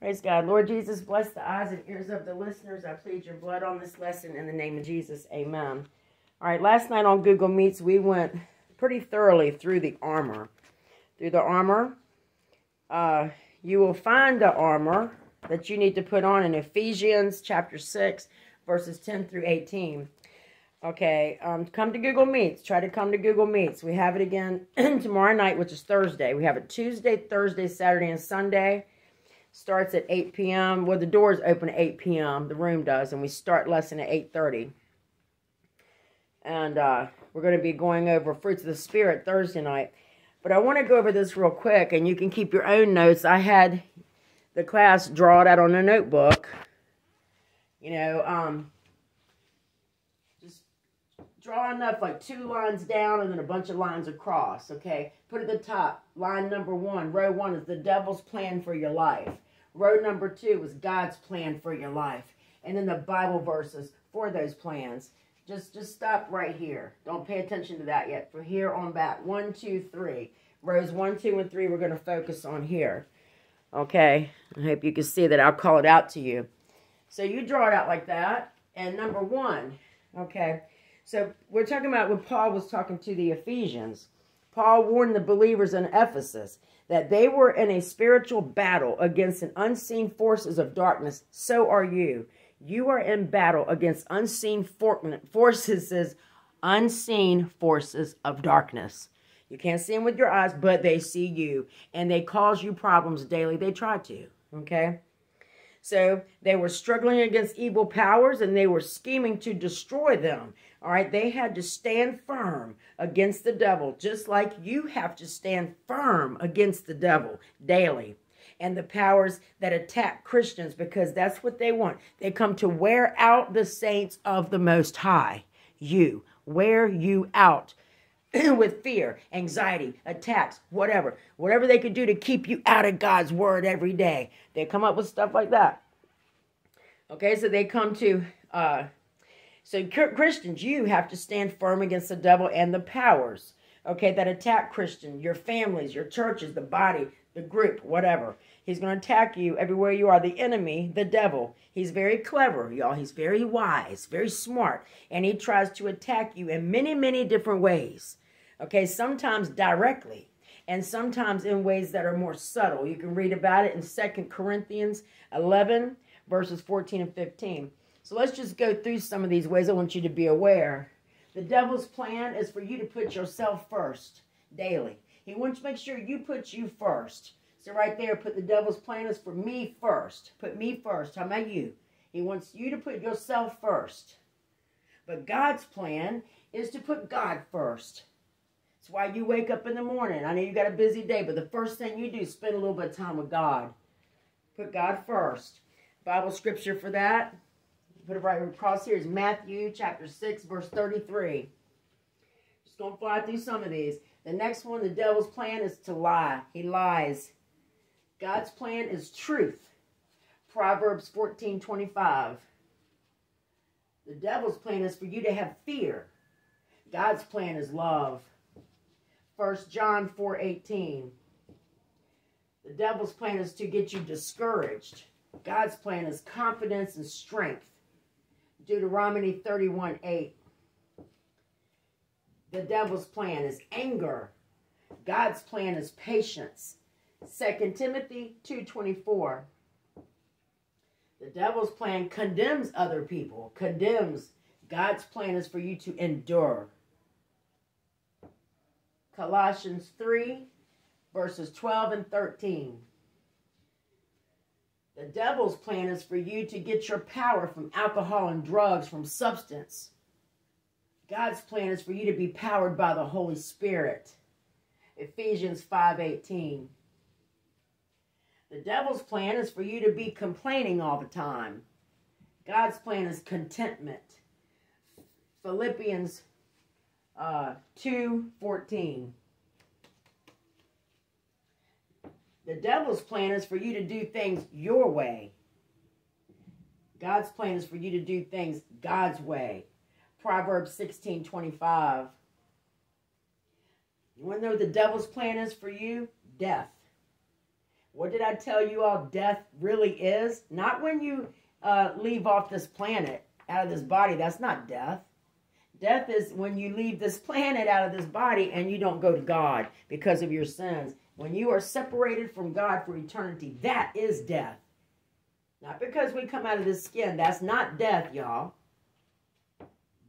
Praise God. Lord Jesus, bless the eyes and ears of the listeners. I plead your blood on this lesson in the name of Jesus. Amen. All right, last night on Google Meets, we went pretty thoroughly through the armor. Through the armor, uh, you will find the armor that you need to put on in Ephesians chapter 6, verses 10 through 18. Okay, um, come to Google Meets. Try to come to Google Meets. We have it again tomorrow night, which is Thursday. We have it Tuesday, Thursday, Saturday, and Sunday starts at 8 p.m. Well, the doors open at 8 p.m. The room does, and we start lesson at 8.30. And uh, we're going to be going over fruits of the Spirit Thursday night. But I want to go over this real quick, and you can keep your own notes. I had the class draw it out on a notebook. You know, um, draw enough, like two lines down and then a bunch of lines across, okay? Put at the top, line number one, row one is the devil's plan for your life. Row number two is God's plan for your life. And then the Bible verses for those plans. Just, just stop right here. Don't pay attention to that yet. For here on back, one, two, three. Rows one, two, and three, we're going to focus on here. Okay, I hope you can see that. I'll call it out to you. So you draw it out like that. And number one, okay, so we're talking about when Paul was talking to the Ephesians. Paul warned the believers in Ephesus that they were in a spiritual battle against an unseen forces of darkness. So are you. You are in battle against unseen forces, unseen forces of darkness. You can't see them with your eyes, but they see you. And they cause you problems daily. They try to, okay? So they were struggling against evil powers and they were scheming to destroy them. All right, they had to stand firm against the devil, just like you have to stand firm against the devil daily and the powers that attack Christians because that's what they want. They come to wear out the saints of the Most High. You, wear you out with fear, anxiety, attacks, whatever. Whatever they could do to keep you out of God's word every day. They come up with stuff like that. Okay, so they come to, uh, so Christians, you have to stand firm against the devil and the powers, okay, that attack Christian, your families, your churches, the body, the group, whatever. He's going to attack you everywhere you are. The enemy, the devil, he's very clever, y'all. He's very wise, very smart, and he tries to attack you in many, many different ways. Okay, sometimes directly, and sometimes in ways that are more subtle. You can read about it in Second Corinthians 11, verses 14 and 15. So let's just go through some of these ways I want you to be aware. The devil's plan is for you to put yourself first daily. He wants to make sure you put you first. So right there, put the devil's plan is for me first. Put me first. How about you? He wants you to put yourself first. But God's plan is to put God first. That's why you wake up in the morning. I know you got a busy day, but the first thing you do is spend a little bit of time with God. Put God first. Bible scripture for that, put it right across here, is Matthew chapter 6, verse 33. Just going to fly through some of these. The next one, the devil's plan is to lie. He lies. God's plan is truth. Proverbs 14, 25. The devil's plan is for you to have fear. God's plan is love. 1 John 4 18. The devil's plan is to get you discouraged. God's plan is confidence and strength. Deuteronomy 31 8. The devil's plan is anger. God's plan is patience. 2 Timothy 2.24. The devil's plan condemns other people, condemns. God's plan is for you to endure. Colossians 3, verses 12 and 13. The devil's plan is for you to get your power from alcohol and drugs, from substance. God's plan is for you to be powered by the Holy Spirit. Ephesians 5.18. The devil's plan is for you to be complaining all the time. God's plan is contentment. Philippians uh, 2.14. The devil's plan is for you to do things your way. God's plan is for you to do things God's way. Proverbs 16.25. You want to know what the devil's plan is for you? Death. What did I tell you all death really is? Not when you uh, leave off this planet, out of this body. That's not death. Death is when you leave this planet out of this body and you don't go to God because of your sins. When you are separated from God for eternity, that is death. Not because we come out of this skin. That's not death, y'all.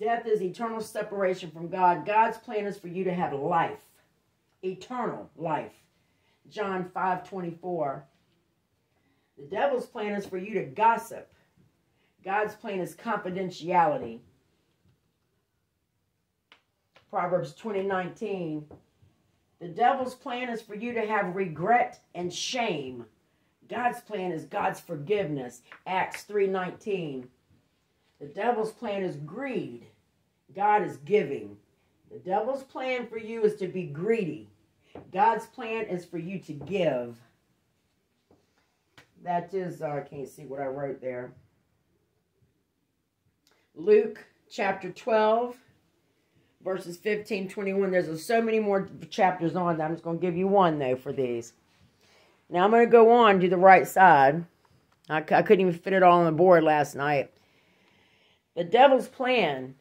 Death is eternal separation from God. God's plan is for you to have life, eternal life. John 5 24. The devil's plan is for you to gossip. God's plan is confidentiality. Proverbs 20 19. The devil's plan is for you to have regret and shame. God's plan is God's forgiveness. Acts 3 19. The devil's plan is greed. God is giving. The devil's plan for you is to be greedy. God's plan is for you to give. That is, uh, I can't see what I wrote there. Luke chapter 12, verses 15, 21. There's so many more chapters on that. I'm just going to give you one, though, for these. Now I'm going to go on to the right side. I, I couldn't even fit it all on the board last night. The devil's plan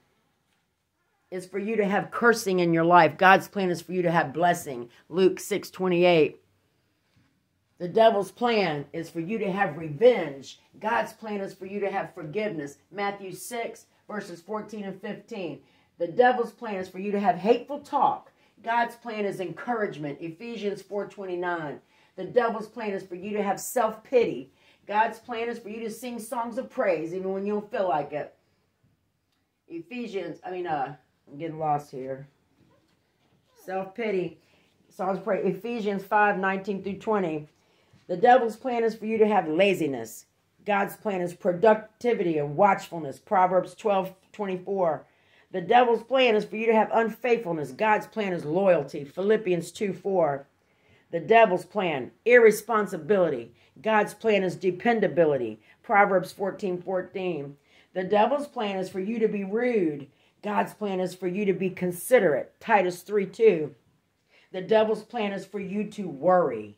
is for you to have cursing in your life. God's plan is for you to have blessing. Luke 6 28. The devil's plan is for you to have revenge. God's plan is for you to have forgiveness. Matthew 6, verses 14 and 15. The devil's plan is for you to have hateful talk. God's plan is encouragement. Ephesians 4:29. The devil's plan is for you to have self-pity. God's plan is for you to sing songs of praise even when you don't feel like it. Ephesians, I mean, uh, I'm getting lost here. Self pity. Psalms pray. Ephesians 5 19 through 20. The devil's plan is for you to have laziness. God's plan is productivity and watchfulness. Proverbs 12 24. The devil's plan is for you to have unfaithfulness. God's plan is loyalty. Philippians 2 4. The devil's plan, irresponsibility. God's plan is dependability. Proverbs 14 14. The devil's plan is for you to be rude. God's plan is for you to be considerate. Titus 3 2. The devil's plan is for you to worry.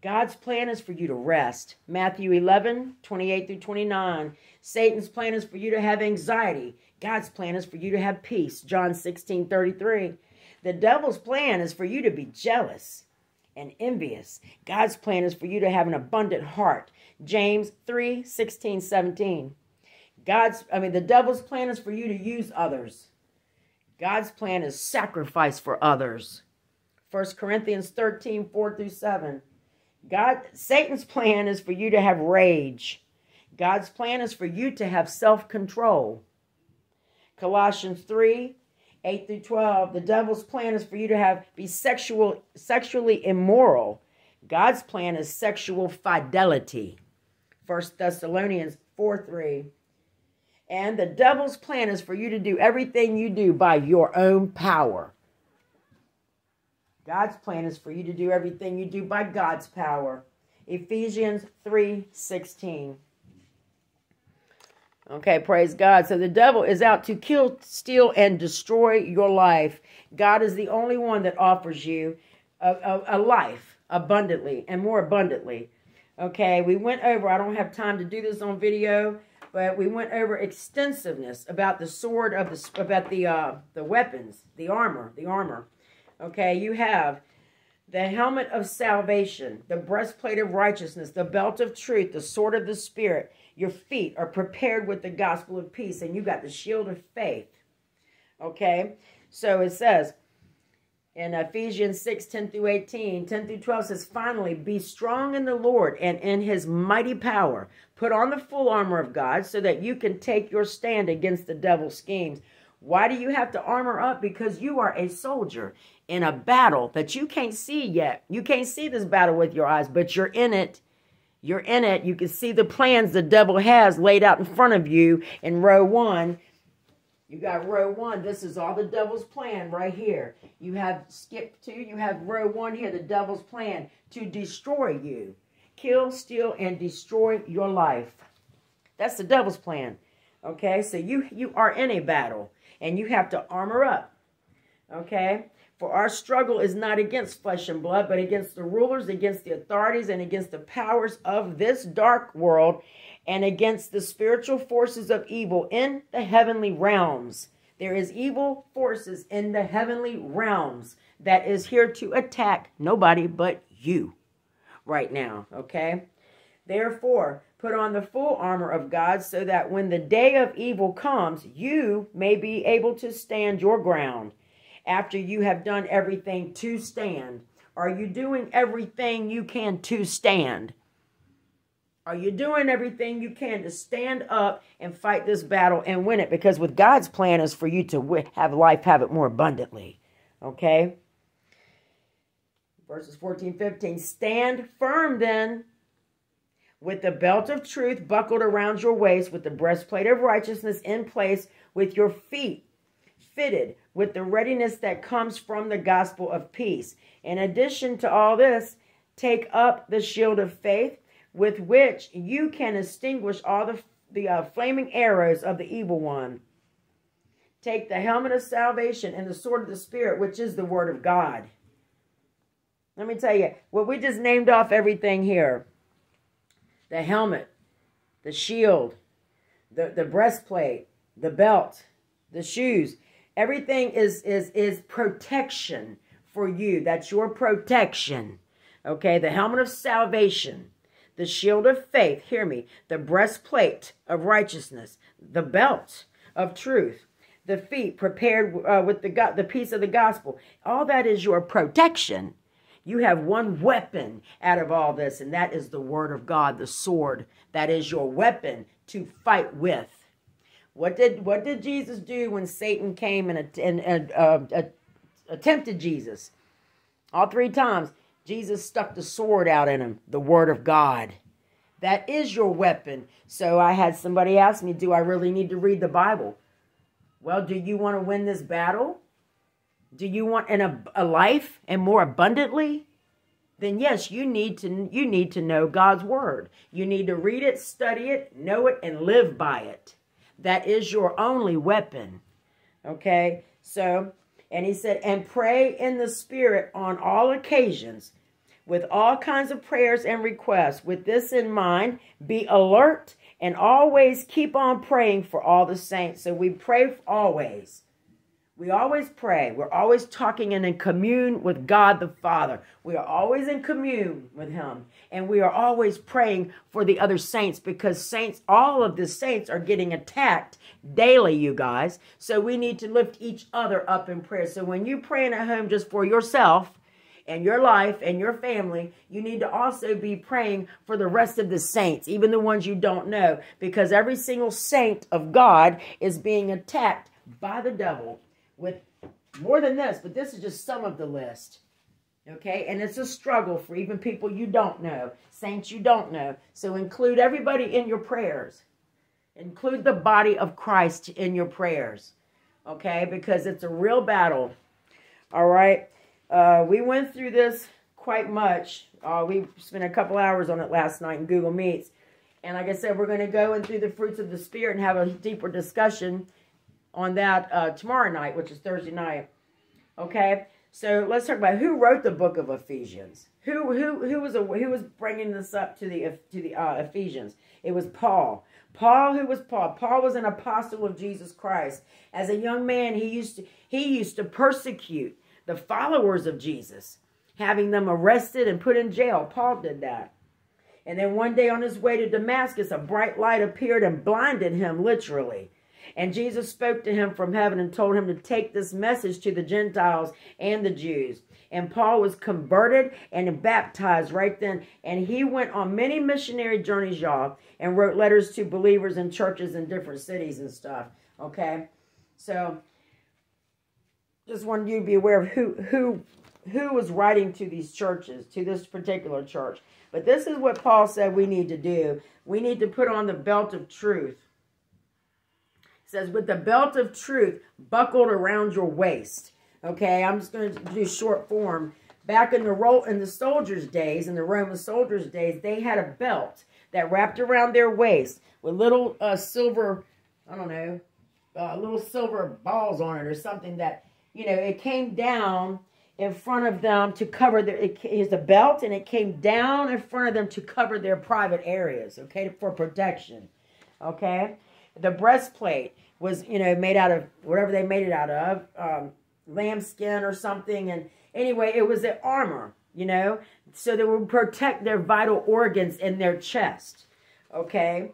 God's plan is for you to rest. Matthew 11 28 through 29. Satan's plan is for you to have anxiety. God's plan is for you to have peace. John 16 33. The devil's plan is for you to be jealous and envious. God's plan is for you to have an abundant heart. James 3 16 17. God's, I mean, the devil's plan is for you to use others. God's plan is sacrifice for others. 1 Corinthians 13, 4 through 7. God, Satan's plan is for you to have rage. God's plan is for you to have self-control. Colossians 3, 8 through 12. The devil's plan is for you to have be sexual, sexually immoral. God's plan is sexual fidelity. 1 Thessalonians 4, 3. And the devil's plan is for you to do everything you do by your own power. God's plan is for you to do everything you do by God's power. Ephesians 3:16. Okay, praise God. So the devil is out to kill, steal, and destroy your life. God is the only one that offers you a, a, a life abundantly and more abundantly. Okay, we went over, I don't have time to do this on video, but we went over extensiveness about the sword of the about the uh, the weapons, the armor, the armor. Okay, you have the helmet of salvation, the breastplate of righteousness, the belt of truth, the sword of the spirit. Your feet are prepared with the gospel of peace, and you got the shield of faith. Okay, so it says in Ephesians 6 10 through 18, 10 through 12 says, Finally, be strong in the Lord and in his mighty power. Put on the full armor of God so that you can take your stand against the devil's schemes. Why do you have to armor up? Because you are a soldier in a battle that you can't see yet. You can't see this battle with your eyes, but you're in it. You're in it. You can see the plans the devil has laid out in front of you in row one you got row one. This is all the devil's plan right here. You have skip two. You have row one here. The devil's plan to destroy you. Kill, steal, and destroy your life. That's the devil's plan. Okay, so you, you are in a battle. And you have to armor up. Okay. For our struggle is not against flesh and blood, but against the rulers, against the authorities, and against the powers of this dark world, and against the spiritual forces of evil in the heavenly realms. There is evil forces in the heavenly realms that is here to attack nobody but you right now, okay? Therefore, put on the full armor of God so that when the day of evil comes, you may be able to stand your ground after you have done everything to stand? Are you doing everything you can to stand? Are you doing everything you can to stand up and fight this battle and win it? Because with God's plan is for you to have life, have it more abundantly. Okay? Verses 14, 15. Stand firm then with the belt of truth buckled around your waist, with the breastplate of righteousness in place, with your feet fitted with the readiness that comes from the gospel of peace. In addition to all this, take up the shield of faith with which you can extinguish all the, the uh, flaming arrows of the evil one. Take the helmet of salvation and the sword of the Spirit, which is the word of God. Let me tell you, well, we just named off everything here. The helmet, the shield, the, the breastplate, the belt, the shoes. Everything is, is, is protection for you. That's your protection. Okay, the helmet of salvation, the shield of faith, hear me, the breastplate of righteousness, the belt of truth, the feet prepared uh, with the, the peace of the gospel. All that is your protection. You have one weapon out of all this, and that is the word of God, the sword. That is your weapon to fight with. What did what did Jesus do when Satan came and, and, and uh, attempted Jesus? All three times, Jesus stuck the sword out in him, the word of God. That is your weapon. So I had somebody ask me, do I really need to read the Bible? Well, do you want to win this battle? Do you want an, a life and more abundantly? Then yes, you need to you need to know God's word. You need to read it, study it, know it and live by it. That is your only weapon. Okay? So, and he said, and pray in the Spirit on all occasions with all kinds of prayers and requests. With this in mind, be alert and always keep on praying for all the saints. So we pray always. We always pray. We're always talking and in commune with God the Father. We are always in commune with Him. And we are always praying for the other saints because saints, all of the saints are getting attacked daily, you guys. So we need to lift each other up in prayer. So when you're praying at home just for yourself, and your life and your family, you need to also be praying for the rest of the saints, even the ones you don't know, because every single saint of God is being attacked by the devil with more than this, but this is just some of the list. Okay, and it's a struggle for even people you don't know, saints you don't know. So include everybody in your prayers. Include the body of Christ in your prayers. Okay, because it's a real battle. All right, uh, we went through this quite much. Uh, we spent a couple hours on it last night in Google Meets. And like I said, we're going to go in through the fruits of the Spirit and have a deeper discussion on that uh, tomorrow night, which is Thursday night. Okay, so let's talk about who wrote the book of Ephesians. Who who who was a, who was bringing this up to the to the uh, Ephesians? It was Paul. Paul, who was Paul? Paul was an apostle of Jesus Christ. As a young man, he used to he used to persecute the followers of Jesus, having them arrested and put in jail. Paul did that. And then one day on his way to Damascus, a bright light appeared and blinded him literally. And Jesus spoke to him from heaven and told him to take this message to the Gentiles and the Jews. And Paul was converted and baptized right then. And he went on many missionary journeys, y'all, and wrote letters to believers in churches in different cities and stuff. Okay? So just wanted you to be aware of who who who was writing to these churches, to this particular church. But this is what Paul said we need to do. We need to put on the belt of truth says, with the belt of truth buckled around your waist. Okay, I'm just going to do short form. Back in the role in the soldiers' days, in the Roman soldiers' days, they had a belt that wrapped around their waist with little uh, silver, I don't know, uh, little silver balls on it or something that, you know, it came down in front of them to cover their it is a belt and it came down in front of them to cover their private areas okay for protection okay the breastplate was you know made out of whatever they made it out of um, lambskin or something. And anyway it was an armor you know? So they would protect their vital organs in their chest okay?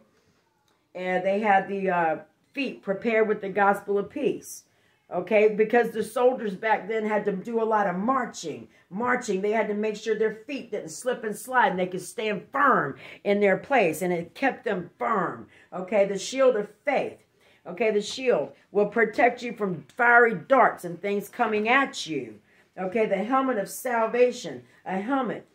And they had the uh, feet prepared with the gospel of peace okay? Because the soldiers back then had to do a lot of marching marching. They had to make sure their feet didn't slip and slide and they could stand firm in their place and it kept them firm okay? The shield of faith okay? The shield will protect you from fiery darts and things coming at you okay? The helmet of salvation a helmet.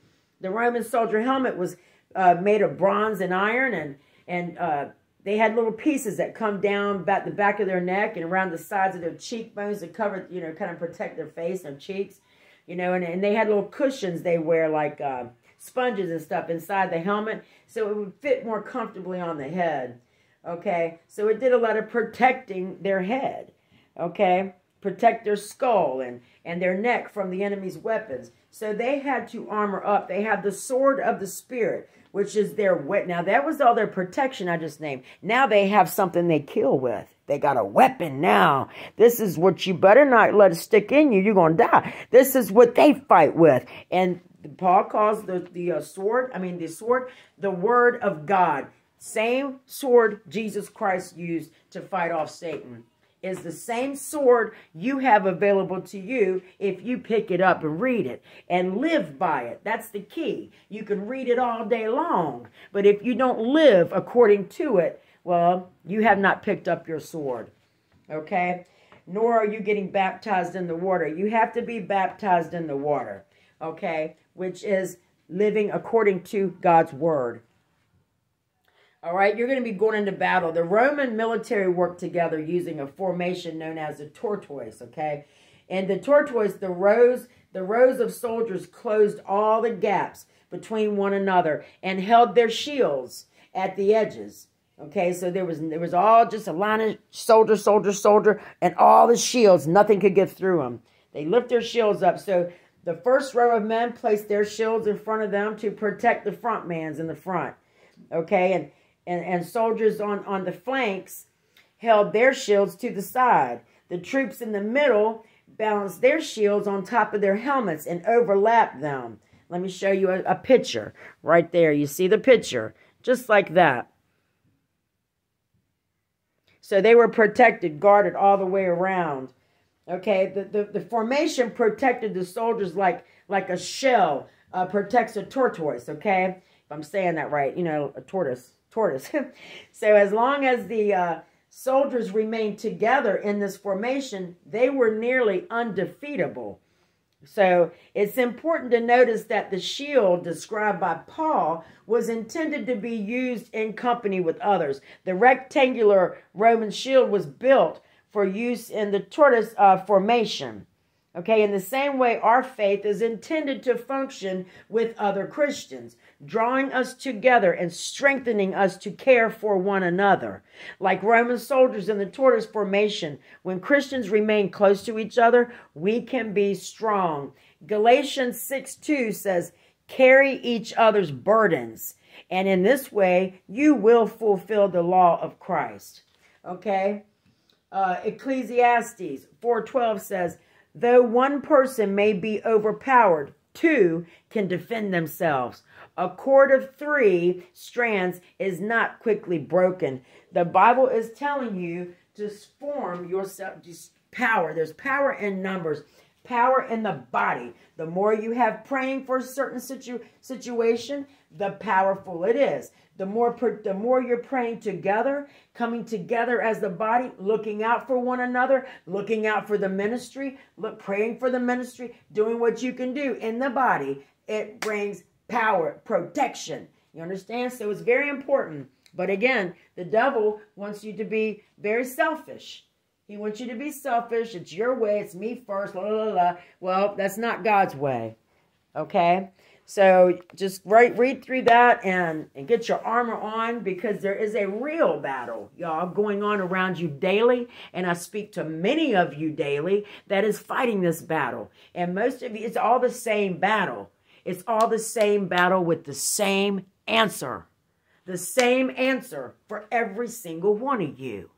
The roman soldier helmet was uh, made of bronze and iron and and uh, they had little pieces that come down about the back of their neck and around the sides of their cheekbones to cover, you know, kind of protect their face and cheeks, you know, and, and they had little cushions they wear like uh, sponges and stuff inside the helmet so it would fit more comfortably on the head. Okay, so it did a lot of protecting their head. Okay, protect their skull and, and their neck from the enemy's weapons. So they had to armor up. They had the sword of the Spirit, which is their wet. Now that was all their protection I just named. Now they have something they kill with. They got a weapon now. This is what you better not let it stick in you. You're going to die. This is what they fight with. And Paul calls the, the uh, sword, I mean the sword, the word of God. Same sword Jesus Christ used to fight off Satan is the same sword you have available to you if you pick it up and read it and live by it. That's the key. You can read it all day long, but if you don't live according to it, well, you have not picked up your sword. Okay? Nor are you getting baptized in the water. You have to be baptized in the water. Okay? Which is living according to God's word. All right, you're going to be going into battle. The Roman military worked together using a formation known as a tortoise, okay? And the tortoise, the rows, the rows of soldiers closed all the gaps between one another and held their shields at the edges. Okay, so there was there was all just a line of soldier, soldier, soldier, and all the shields. Nothing could get through them. They lift their shields up. So the first row of men placed their shields in front of them to protect the front mans in the front. Okay, and and, and soldiers on, on the flanks held their shields to the side. The troops in the middle balanced their shields on top of their helmets and overlapped them. Let me show you a, a picture right there. You see the picture, just like that. So they were protected, guarded all the way around. Okay, the, the, the formation protected the soldiers like, like a shell uh, protects a tortoise, okay? If I'm saying that right, you know, a tortoise tortoise. so as long as the uh, soldiers remained together in this formation, they were nearly undefeatable. So it's important to notice that the shield described by Paul was intended to be used in company with others. The rectangular Roman shield was built for use in the tortoise uh, formation. Okay, in the same way, our faith is intended to function with other Christians drawing us together and strengthening us to care for one another. Like Roman soldiers in the tortoise formation, when Christians remain close to each other, we can be strong. Galatians 6 2 says, Carry each other's burdens, and in this way you will fulfill the law of Christ. Okay? Uh, Ecclesiastes 4.12 says, Though one person may be overpowered, two can defend themselves. A cord of three strands is not quickly broken. The Bible is telling you to form yourself, just power. There's power in numbers, power in the body. The more you have praying for a certain situ situation, the powerful it is. The more, the more you're praying together, coming together as the body, looking out for one another, looking out for the ministry, look, praying for the ministry, doing what you can do in the body, it brings power, protection. You understand? So it's very important. But again, the devil wants you to be very selfish. He wants you to be selfish. It's your way. It's me first. La, la, la. Well, that's not God's way. Okay? So just write, read through that and, and get your armor on because there is a real battle, y'all, going on around you daily. And I speak to many of you daily that is fighting this battle. And most of you, it's all the same battle. It's all the same battle with the same answer. The same answer for every single one of you.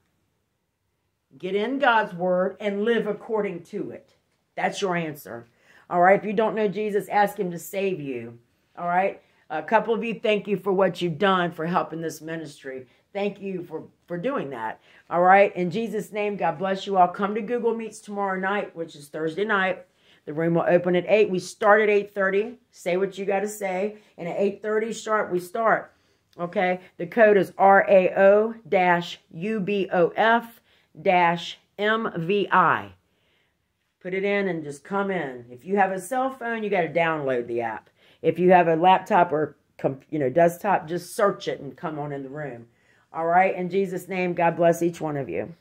Get in God's word and live according to it. That's your answer. All right. If you don't know Jesus, ask him to save you. All right. A couple of you, thank you for what you've done for helping this ministry. Thank you for, for doing that. All right. In Jesus' name, God bless you all. Come to Google Meets tomorrow night, which is Thursday night. The room will open at 8. We start at 8.30. Say what you got to say. And at 8.30 sharp, we start. Okay. The code is RAO-UBOF-MVI. Put it in and just come in. If you have a cell phone, you got to download the app. If you have a laptop or you know desktop, just search it and come on in the room. All right. In Jesus' name, God bless each one of you.